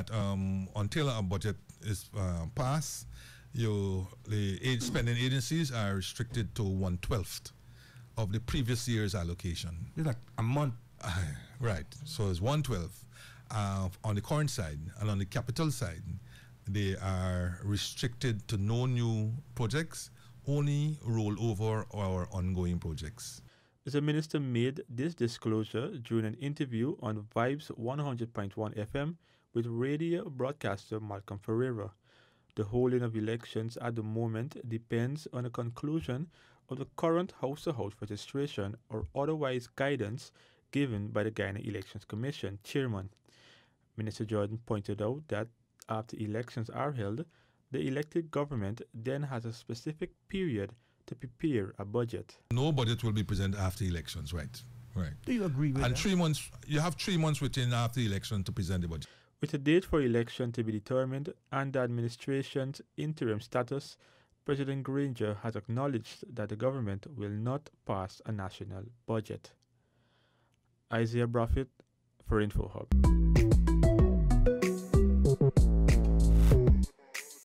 that um, until a budget is uh, passed, you the aid spending agencies are restricted to one twelfth of the previous year's allocation. It's like a month. Uh, right. So it's one twelfth uh, on the current side, and on the capital side, they are restricted to no new projects, only roll over our ongoing projects. The minister made this disclosure during an interview on Vibes 100.1 FM with radio broadcaster Malcolm Ferreira. The holding of elections at the moment depends on the conclusion of the current house to house registration or otherwise guidance given by the Guyana Elections Commission chairman. Minister Jordan pointed out that after elections are held, the elected government then has a specific period to prepare a budget. No budget will be presented after elections, right? Right. Do you agree with and that? three months, you have three months within after the election to present the budget. With a date for election to be determined and the administration's interim status, President Granger has acknowledged that the government will not pass a national budget. Isaiah Braffett for InfoHub.